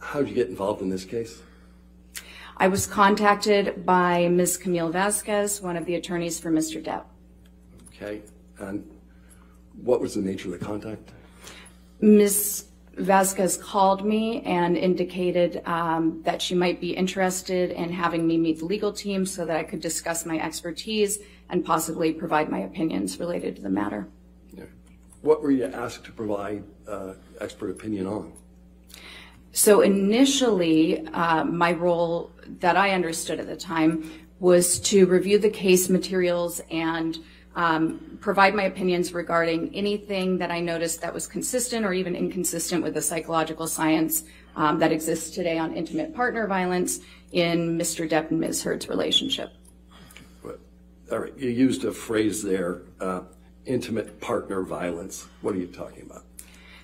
How did you get involved in this case? I was contacted by Ms. Camille Vasquez, one of the attorneys for Mr. Depp. Okay. And what was the nature of the contact? Ms. Vasquez called me and indicated um, that she might be interested in having me meet the legal team so that I could discuss my expertise and possibly provide my opinions related to the matter. What were you asked to provide uh, expert opinion on? So initially, uh, my role that I understood at the time was to review the case materials and um, provide my opinions regarding anything that I noticed that was consistent or even inconsistent with the psychological science um, that exists today on intimate partner violence in Mr. Depp and Ms. Heard's relationship. All right, you used a phrase there, uh, intimate partner violence. What are you talking about?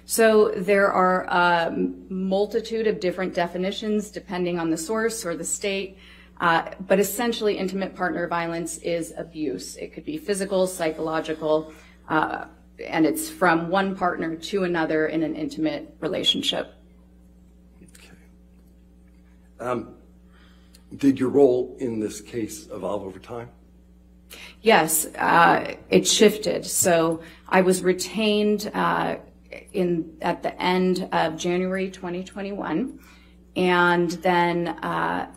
So there are a multitude of different definitions depending on the source or the state. Uh, but essentially, intimate partner violence is abuse. It could be physical, psychological, uh, and it's from one partner to another in an intimate relationship. Okay. Um, did your role in this case evolve over time? Yes, uh, it shifted. So I was retained uh, in at the end of January 2021, and then uh,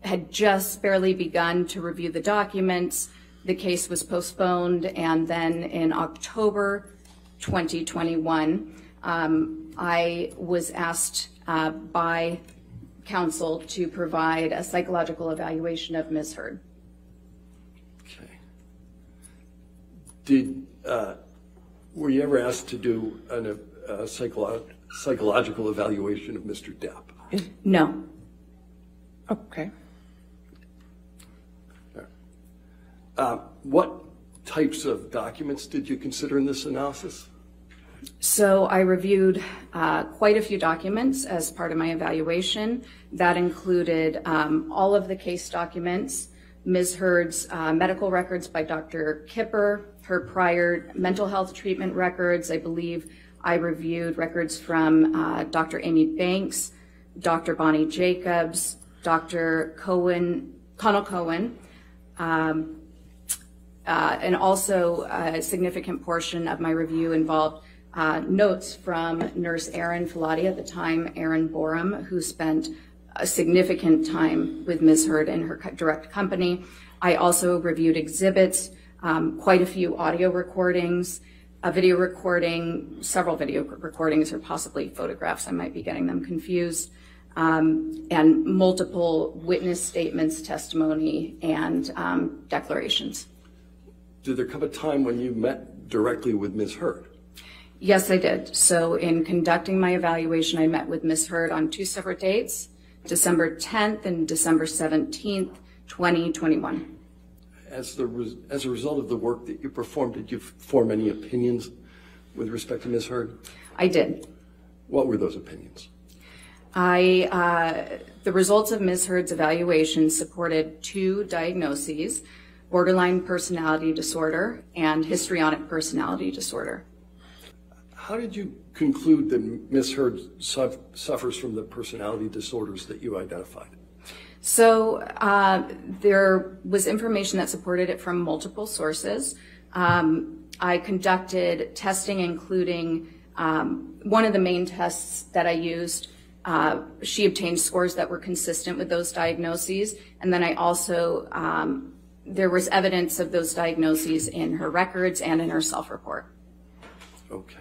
had just barely begun to review the documents. The case was postponed, and then in October 2021, um, I was asked uh, by counsel to provide a psychological evaluation of Ms. Heard. Okay. Did uh, were you ever asked to do an, a psycholo- psychological evaluation of Mr. Depp? No. Okay. Uh, what types of documents did you consider in this analysis? So I reviewed uh, quite a few documents as part of my evaluation. That included um, all of the case documents, Ms. Heard's uh, medical records by Dr. Kipper, her prior mental health treatment records. I believe I reviewed records from uh, Dr. Amy Banks, Dr. Bonnie Jacobs, Dr. Cowan, Connell Cowan, um, uh, and also a significant portion of my review involved uh, notes from nurse Erin Falati at the time, Erin Boerum, who spent a significant time with Ms. Heard and her direct company. I also reviewed exhibits, um, quite a few audio recordings, a video recording, several video recordings, or possibly photographs. I might be getting them confused. Um, and multiple witness statements, testimony, and um, declarations. Did there come a time when you met directly with Ms. Heard? Yes, I did. So in conducting my evaluation, I met with Ms. Heard on two separate dates, December 10th and December 17th, 2021. As, the, as a result of the work that you performed, did you form any opinions with respect to Ms. Heard? I did. What were those opinions? I, uh, the results of Ms. Heard's evaluation supported two diagnoses, borderline personality disorder and histrionic personality disorder. How did you conclude that Ms. Heard suffers from the personality disorders that you identified? So uh, there was information that supported it from multiple sources. Um, I conducted testing, including um, one of the main tests that I used. Uh, she obtained scores that were consistent with those diagnoses, and then I also um, there was evidence of those diagnoses in her records and in her self-report. Okay.